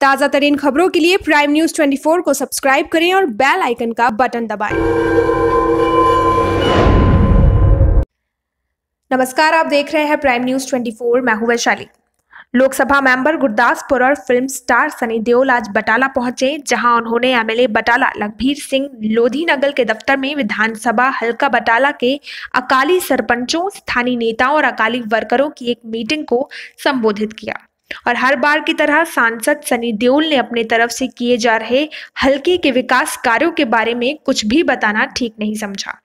ताज़ा तरीन खबरों के लिए प्राइम न्यूज़ 24 को सब्सक्राइब करें और बेल आइकन का बटन दबाएँ। नमस्कार, आप देख रहे हैं प्राइम न्यूज़ 24 मैं हूँ वैशाली। लोकसभा मेंबर गुरदासपुर और फ़िल्म स्टार सनी देओल आज बटाला पहुँचे, जहाँ उन्होंने एमएलए बटाला लखबीर सिंह लोधी नगल के दफ्तर में विधानसभा हल्का बटाला के अकाली सरपंचों, स्थानीय नेताओं और अकाली वर्करों की एक मीटिंग को संबोधित किया। और हर बार की तरह सांसद सनी देओल ने अपने तरफ़ से किए जा रहे हल्के के विकास कार्यों के बारे में कुछ भी बताना ठीक नहीं समझा।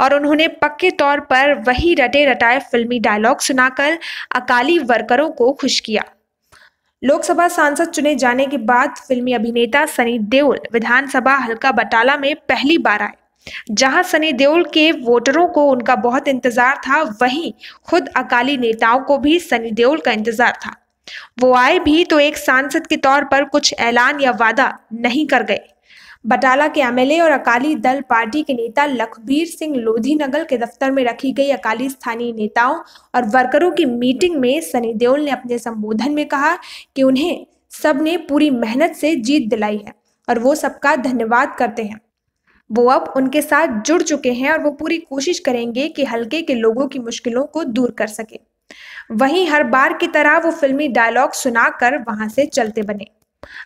और उन्होंने पक्के तौर पर वही रटे रटाए फिल्मी डायलॉग सुनाकर अकाली वर्करों को खुश किया। लोकसभा सांसद चुने जाने के बाद फिल्मी अभिनेता सनी देओल विधानसभा हल्का बटाला में पहली बार आए, जहाँ सनी देओल के वोटरों को उनका बहुत इंतज़ार था, वहीं खुद अकाली नेताओं को भी सनी देओल का इंतज़ार था। वो आए भी तो एक सांसद के तौर पर कुछ ऐलान या वादा नहीं कर गए। बटाला के एमएलए और अकाली दल पार्टी के नेता लखबीर सिंह लोधी नगल के दफ्तर में रखी गई अकाली स्थानीय नेताओं और वर्करों की मीटिंग में सनी देओल ने अपने संबोधन में कहा कि उन्हें सबने पूरी मेहनत से जीत दिलाई है और वो सबका धन्यवाद करते हैं। वो अब उनके साथ जुड़ चुके हैं और वो पूरी कोशिश करेंगे कि हल्के के लोगों की मुश्किलों को दूर कर सके। वहीं हर बार की तरह वो फिल्मी डायलॉग सुनाकर वहाँ से चलते बने।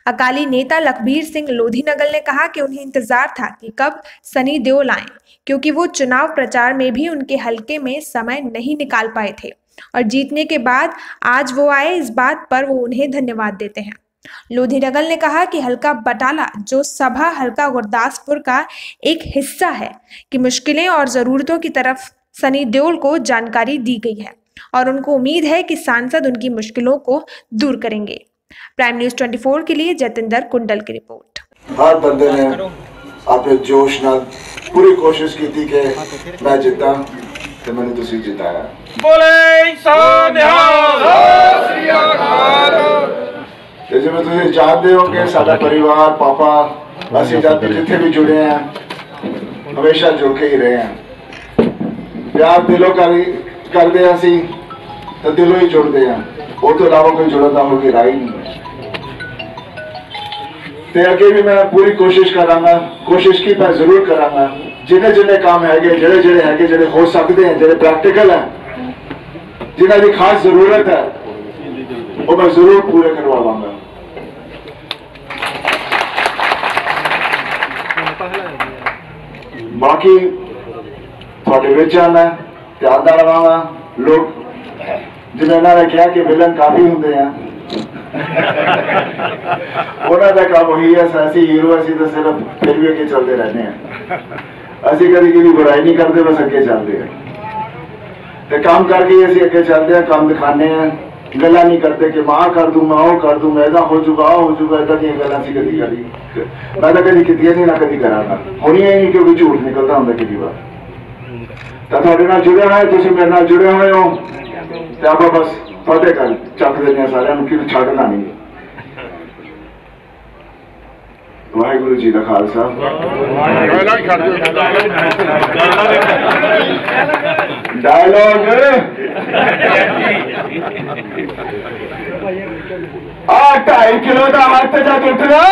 अकाली नेता लखबीर सिंह लोधी नगल ने कहा कि उन्हें इंतज़ार था कि कब सनी देओल आए, क्योंकि वो चुनाव प्रचार में भी उनके हलके में समय नहीं निकाल पाए थे। और जीतने के बाद आज वो आए, इस बात पर वो उन्हें धन्यवाद देते हैं। लोधी नगल ने कहा कि हल्का बटाला, जो सभा हल्का गुरदासपुर का एक हिस्सा है, कि मुश्किलें और ज़रूरतों की तरफ़ सनी देओल को जानकारी दी गई है। और उनको उम्मीद है कि सांसद उनकी मुश्किलों को दूर करेंगे प्राइम न्यूज 24 के लिए जतिंदर कुंडल की रिपोर्ट ਹਰ ਬੰਦੇ ਨੇ ਆਪਣੇ ਜੋਸ਼ ਨਾਲ ਪੂਰੀ ਕੋਸ਼ਿਸ਼ ਕੀਤੀ ਕਿ ਮੈਂ ਜਿੱਤਾਂ ਤੇ ਮੈਨੂੰ ਤੁਸੀਂ ਜਿਤਾਇਆ ਬੋਲੇ ਸੋਨਿਹਾਲ ਤੇ ਜਿਵੇਂ ਤੁਸੀਂ ਜਾਣਦੇ ਹੋ ਕਿ ਸਾਡਾ ਪਰਿਵਾਰ ਪਾਪਾ ਅਸੀਂ ਜਦ ਤੋਂ ਜਿੱਥੇ ਵੀ ਜੁੜੇ ਆ ਹਮੇਸ਼ਾ ਜੁੜ ਕੇ ਹੀ ਰਹੇ ਆ ਪਿਆਰ ਦਿਲੋਂ ਕਰੀ ਕਰਦੇ ਹਾਂ ਅਸੀਂ, ਤਾਂ ਦਿਲੋਂ ਹੀ ਜੁੜਦੇ ਆ ਉਹ ਤੋਂ ਇਲਾਵਾ ਕੋਈ ਜੁੜਦਾ ਹੋਵੇ ਹੋਰ ਨਹੀਂ ਤੇ ਅੱਗੇ ਵੀ ਮੈਂ ਪੂਰੀ ਕੋਸ਼ਿਸ਼ ਕਰਾਂਗਾ, ਕੋਸ਼ਿਸ਼ ਕੀ ਮੈਂ ਜ਼ਰੂਰ ਕਰਾਂਗਾ ਜਿਹਨੇ ਜਿਹਨੇ ਕੰਮ ਹੈਗੇ, ਜਿਹੜੇ ਜਿਹੜੇ ਹੈਗੇ, ਜਿਹੜੇ ਹੋ ਸਕਦੇ ਆ ਜਿਹੜੇ ਪ੍ਰੈਕਟੀਕਲ ਹੈ, ਜਿਨ੍ਹਾਂ ਦੀ ਖਾਸ ਜ਼ਰੂਰਤ ਹੈ, ਉਹ ਮੈਂ ਜ਼ਰੂਰ ਪੂਰੇ ਕਰਵਾਵਾਂਗਾ। ਬਾਕੀ ਤੁਹਾਡੇ ਵਿੱਚ ਆਣਾ ਧਿਆਨ ਨਾਲ ਰਵਾਂਗਾ ਲੋਕ ਜਿਵੇਂ ਇਹਨਾਂ ਨੇ ਕਿਹਾ ਕਿ ਵਿਲਨ ਕਾਫੀ ਹੁੰਦੇ ਆ ਉਹਨਾਂ ਦਾ ਕੰਮ ਉਹੀ ਹੈ ਅਸੀਂ ਹੀਰੋ ਅਸੀਂ ਤਾਂ ਸਿਰਫ ਫਿਰ ਵੀ ਅੱਗੇ ਚੱਲਦੇ ਰਹਿੰਦੇ ਆ ਅਸੀਂ ਕਦੀ ਕਦੀ ਬੁਰਾਈ ਨਹੀਂ ਕਰਦੇ ਬਸ ਅੱਗੇ ਚੱਲਦੇ ਆ ਤੇ ਕੰਮ ਕਰਕੇ ਹੀ ਅਸੀਂ ਅੱਗੇ ਚੱਲਦੇ ਆ ਕੰਮ ਦਿਖਾਣੇ ਆ ਗੱਲਾਂ ਨਹੀਂ ਕਰਦੇ ਕਿ ਮਾਂ ਕਰ ਦੂੰ ਮੈਂ ਉਹ ਕਰ ਦੂੰ ਮੈਂ ਇਹਦਾ ਹੋ ਜੂਗਾ ਆਹ ਹੋ ਜੂਗਾ ਇਦਾਂ ਦੀਆਂ ਗੱਲਾਂ ਅਸੀਂ ਕਦੀ ਕਦੀ ਮੈਂ ਤਾਂ ਕਦੀ ਕੀਤੀਆਂ ਨਹੀਂ ਨਾ ਕਦੀ ਕਰਾਂਗਾ ਹੋਣੀਆਂ ਹੀ ਨਹੀਂ ਕਿਉਂਕਿ ਝੂਠ ਨਿਕਲਦਾ ਹੁੰਦਾ ਕਿੰਨੀ ਵਾਰ ਤਾਂ ਤੁਹਾਡੇ ਨਾਲ ਜੁੜਿਆ ਹੋਇਆ ਤੁਸੀਂ ਮੇਰੇ ਨਾਲ ਜੁੜੇ ਹੋਏ ਹੋ। ਤੇ ਆਪਾਂ ਬਸ ਫਤਿਹ ਕਰ, ਚੱਕ ਦਿੰਦੇ ਹਾਂ ਸਾਰਿਆਂ ਨੂੰ ਕਿ ਛੱਡਣਾ ਨਹੀਂ ਵਾਹਿਗੁਰੂ ਜੀ ਦਾ ਖਾਲਸਾ। ਡਾਇਲੋਗ। ਆ ਢਾਈ ਕਿਲੋ ਦਾ ਹੱਥ ਜਦ ਉੱਠਦਾ,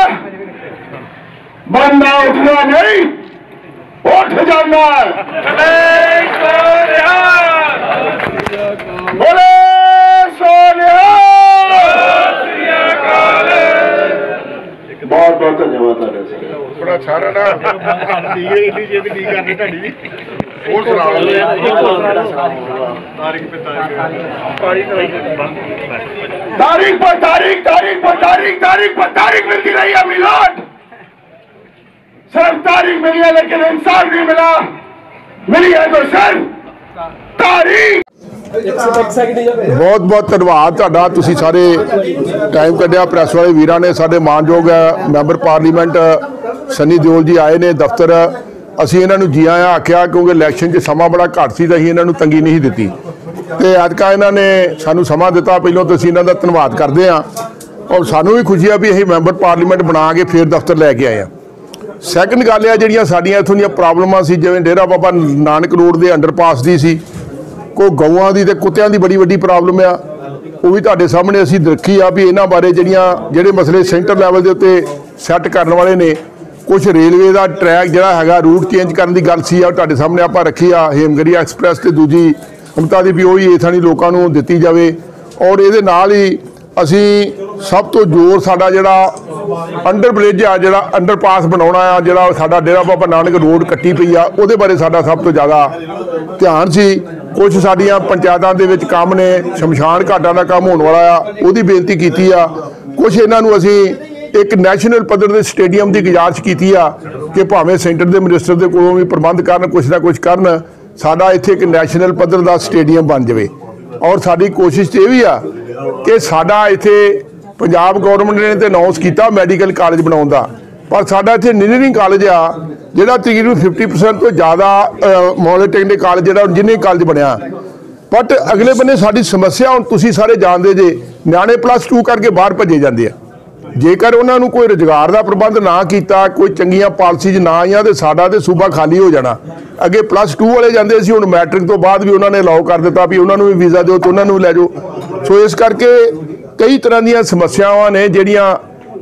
ਬੰਦਾ ਉੱਠਦਾ ਨਹੀਂ। ਉੱਠ ਜਾਂਦਾ ਬੋਲੇ ਸੋਨਿਹਾਲ ਬੋਲੇ ਸੋਨਿਆ ਬਹੁਤ ਬਹੁਤ ਧੰਨਵਾਦ ਤੁਹਾਡਾ ਸਰ ਬੜਾ ਸਾਰਾ ਨਾ ਠੀਕ ਹੈ ਇੰਨੀ ਜਿੱਦ ਨਹੀਂ ਕਰਨੀ ਤੁਹਾਡੀ ਹੋਰ ਸੁਣਾ ਤਾਰੀਖ ਤੇ ਤਾਰੀਖ तारीख पर तारीख तारीख पर तारीख तारीख पर तारीख मिलती रही है मिलाद सिर्फ तारीख मिली है लेकिन इंसान नहीं मिला मिली है तो सिर्फ तारीख ਬਹੁਤ ਬਹੁਤ ਧੰਨਵਾਦ ਤੁਹਾਡਾ ਤੁਸੀਂ ਸਾਰੇ ਟਾਈਮ ਕੱਢਿਆ ਪ੍ਰੈਸ ਵਾਲੇ ਵੀਰਾਂ ਨੇ ਸਾਡੇ ਮਾਨਯੋਗ ਮੈਂਬਰ ਪਾਰਲੀਮੈਂਟ ਸਨੀ ਦਿਓਲ ਜੀ ਆਏ ਨੇ ਦਫ਼ਤਰ ਅਸੀਂ ਇਹਨਾਂ ਨੂੰ ਜੀ ਆਇਆਂ ਆਖਿਆ ਕਿਉਂਕਿ ਇਲੈਕਸ਼ਨ 'ਚ ਸਮਾਂ ਬੜਾ ਘੱਟ ਸੀ ਤਾਂ ਅਸੀਂ ਇਹਨਾਂ ਨੂੰ ਤੰਗੀ ਨਹੀਂ ਦਿੱਤੀ ਤੇ ਅਜਕਾ ਇਹਨਾਂ ਨੇ ਸਾਨੂੰ ਸਮਾਂ ਦਿੱਤਾ ਪਹਿਲਾਂ ਤਾਂ ਅਸੀਂ ਇਹਨਾਂ ਦਾ ਧੰਨਵਾਦ ਕਰਦੇ ਹਾਂ ਔਰ ਸਾਨੂੰ ਵੀ ਖੁਸ਼ੀ ਆ ਵੀ ਅਸੀਂ ਮੈਂਬਰ ਪਾਰਲੀਮੈਂਟ ਬਣਾ ਕੇ ਫਿਰ ਦਫ਼ਤਰ ਲੈ ਕੇ ਆਏ ਆ ਸੈਕੰਡ ਗੱਲ ਆ ਜਿਹੜੀਆਂ ਸਾਡੀਆਂ ਇਥੋਂ ਦੀਆਂ ਪ੍ਰੋਬਲਮਾਂ ਸੀ, ਜਿਵੇਂ ਡੇਰਾ ਬਾਬਾ ਨਾਨਕ ਰੋਡ ਦੇ ਅੰਡਰਪਾਸ ਦੀ ਸੀ ਕੋ ਗਊਆਂ ਦੀ ਤੇ ਕੁੱਤਿਆਂ ਦੀ ਬੜੀ ਵੱਡੀ ਪ੍ਰੋਬਲਮ ਆ। ਉਹ ਵੀ ਤੁਹਾਡੇ ਸਾਹਮਣੇ ਅਸੀਂ ਰੱਖੀ ਆ ਵੀ ਇਹਨਾਂ ਬਾਰੇ ਜਿਹੜੀਆਂ, ਜਿਹੜੇ ਮਸਲੇ ਸੈਂਟਰ ਲੈਵਲ ਦੇ ਉੱਤੇ ਸੈੱਟ ਕਰਨ ਵਾਲੇ ਨੇ ਕੁਝ ਰੇਲਵੇ ਦਾ ਟਰੈਕ ਜਿਹੜਾ ਹੈਗਾ ਰੂਟ ਚੇਂਜ ਕਰਨ ਦੀ ਗੱਲ ਸੀ ਆ, ਉਹ ਤੁਹਾਡੇ ਸਾਹਮਣੇ ਆਪਾਂ ਰੱਖੀ ਆ, ਹੇਮਗਰੀ ਐਕਸਪ੍ਰੈਸ ਤੇ ਦੂਜੀ ਹਮਤਾ ਦੀ ਵੀ ਉਹ ਹੀ ਦੀ ਲੋਕਾਂ ਨੂੰ ਦਿੱਤੀ ਜਾਵੇ। ਔਰ ਇਹਦੇ ਨਾਲ ਹੀ ਅਸੀਂ ਸਭ ਤੋਂ ਜ਼ੋਰ ਸਾਡਾ ਜਿਹੜਾ ਅੰਡਰ ਬ੍ਰਿਜ ਆ, ਜਿਹੜਾ ਅੰਡਰ ਪਾਸ ਬਣਾਉਣਾ ਆ, ਜਿਹੜਾ ਸਾਡਾ ਡੇਰਾ ਬਾਬਾ ਨਾਨਕ ਰੋਡ ਕੱਟੀ ਪਈ ਆ, ਉਹਦੇ ਬਾਰੇ ਸਾਡਾ ਸਭ ਤੋਂ ਜ਼ਿਆਦਾ ਧਿਆਨ ਸੀ। ਕੁਝ ਸਾਡੀਆਂ ਪੰਚਾਇਤਾਂ ਦੇ ਵਿੱਚ ਕੰਮ ਨੇ, ਸ਼ਮਸ਼ਾਨ ਘਾਟਾਂ ਦਾ ਕੰਮ ਹੋਣ ਵਾਲਾ ਆ, ਉਹਦੀ ਬੇਨਤੀ ਕੀਤੀ ਆ। ਕੁਝ ਇਹਨਾਂ ਨੂੰ ਅਸੀਂ ਇੱਕ ਨੈਸ਼ਨਲ ਪੱਧਰ ਦੇ ਸਟੇਡੀਅਮ ਦੀ ਗੁਜ਼ਾਰਿਸ਼ ਕੀਤੀ ਆ ਕਿ ਭਾਵੇਂ ਸੈਂਟਰ ਦੇ ਮਿਨਿਸਟਰ ਦੇ ਕੋਲੋਂ ਵੀ ਪ੍ਰਬੰਧ ਕਰਨ ਕੁਝ ਨਾ ਕੁਝ ਕਰਨ, ਸਾਡਾ ਇੱਥੇ ਇੱਕ ਨੈਸ਼ਨਲ ਪੱਧਰ ਦਾ ਸਟੇਡੀਅਮ ਬਣ ਜਾਵੇ। ਔਰ ਸਾਡੀ ਕੋਸ਼ਿਸ਼ ਤੇ ਇਹ ਵੀ ਆ ਕਿ ਸਾਡਾ ਇੱਥੇ ਪੰਜਾਬ ਗਵਰਨਮੈਂਟ ਨੇ ਤੇ ਅਨਾਉਂਸ ਕੀਤਾ ਮੈਡੀਕਲ ਕਾਲਜ ਬਣਾਉਣ ਦਾ। ਪਰ ਸਾਡਾ ਇੱਥੇ ਇੰਜੀਨੀਅਰਿੰਗ ਕਾਲਜ ਆ, ਜਿਹੜਾ ਤਕਰੀਬਨ 50% ਤੋਂ ਜ਼ਿਆਦਾ ਮੋਲੀਟੈਕਨਿਕ ਕਾਲਜ ਜਿਹੜਾ ਇੰਜੀਨੀਅਰਿੰਗ ਕਾਲਜ ਬਣਿਆ। ਬਟ ਅਗਲੇ ਬੰਨੇ ਸਾਡੀ ਸਮੱਸਿਆ ਹੁਣ ਤੁਸੀਂ ਸਾਰੇ ਜਾਣਦੇ ਜੇ, ਨਿਆਣੇ ਪਲੱਸ 2 ਕਰਕੇ ਬਾਹਰ ਭੱਜੇ ਜਾਂਦੇ ਆ। ਜੇਕਰ ਉਹਨਾਂ ਨੂੰ ਕੋਈ ਰੁਜ਼ਗਾਰ ਦਾ ਪ੍ਰਬੰਧ ਨਾ ਕੀਤਾ, ਕੋਈ ਚੰਗੀਆਂ ਪਾਲਿਸੀਜ਼ ਨਾ ਆਈਆਂ ਤੇ ਸਾਡਾ ਤੇ ਸੂਬਾ ਖਾਲੀ ਹੋ ਜਾਣਾ। ਅੱਗੇ ਪਲੱਸ 2 ਵਾਲੇ ਜਾਂਦੇ ਸੀ, ਹੁਣ ਮੈਟ੍ਰਿਕ ਤੋਂ ਬਾਅਦ ਵੀ ਉਹਨਾਂ ਨੇ ਅਲਾਉ ਕਰ ਦਿੱਤਾ ਵੀ ਉਹਨਾਂ ਨੂੰ ਵੀ ਵੀਜ਼ਾ ਦਿਓ ਤੇ ਉਹਨਾਂ ਨੂੰ ਵੀ ਲੈ ਜਾਓ। ਸੋ ਇਸ ਕਰਕੇ ਕਈ ਤਰ੍ਹਾਂ ਦੀਆਂ ਸਮੱਸਿਆਵਾਂ ਨੇ ਜਿਹੜੀਆਂ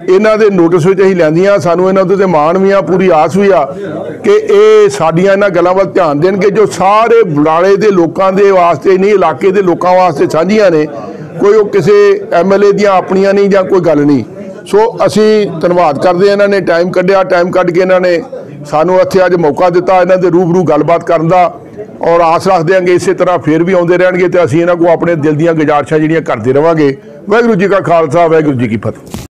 ਇਹਨਾਂ ਦੇ ਨੋਟਿਸ ਵਿੱਚ ਅਸੀਂ ਲੈਂਦੀਆਂ, ਸਾਨੂੰ ਇਹਨਾਂ ਦੇ ਤੇ ਮਾਣ ਵੀ ਆ, ਪੂਰੀ ਆਸ ਵੀ ਆ ਕਿ ਇਹ ਸਾਡੀਆਂ ਇਹਨਾਂ ਗੱਲਾਂ ਵੱਲ ਧਿਆਨ ਦੇਣਗੇ, ਜੋ ਸਾਰੇ ਬੁਲਾਰੇ ਦੇ ਲੋਕਾਂ ਦੇ ਵਾਸਤੇ ਨਹੀਂ, ਇਲਾਕੇ ਦੇ ਲੋਕਾਂ ਵਾਸਤੇ ਸਾਂਝੀਆਂ ਨੇ, ਕੋਈ ਉਹ ਕਿਸੇ ਐਮਐਲਏ ਦੀਆਂ ਆਪਣੀਆਂ ਨਹੀਂ ਜਾਂ ਕੋਈ ਗੱਲ ਨਹੀਂ। ਸੋ ਅਸੀਂ ਧੰਨਵਾਦ ਕਰਦੇ ਇਹਨਾਂ ਨੇ ਟਾਈਮ ਕੱਢਿਆ ਟਾਈਮ ਕੱਢ ਕੇ ਇਹਨਾਂ ਨੇ ਸਾਨੂੰ ਇੱਥੇ ਅੱਜ ਮੌਕਾ ਦਿੱਤਾ, ਇਹਨਾਂ ਦੇ ਰੂਬਰੂ ਗੱਲਬਾਤ ਕਰਨ ਦਾ। ਔਰ ਆਸ ਰੱਖਦੇ ਹਾਂ ਇਸੇ ਤਰ੍ਹਾਂ ਫੇਰ ਵੀ ਆਉਂਦੇ ਰਹਿਣਗੇ ਤੇ ਅਸੀਂ ਇਹਨਾਂ ਕੋਲ ਆਪਣੇ ਦਿਲ ਦੀਆਂ ਗੁਜ਼ਾਰਿਸ਼ਾਂ ਜਿਹੜੀਆਂ ਕਰਦੇ ਰਵਾਂਗੇ। ਵਾਹਿਗੁਰੂ ਜੀ ਕਾ ਖਾਲਸਾ, ਵਾਹਿਗੁਰੂ ਜੀ ਕੀ ਫਤਿਹ।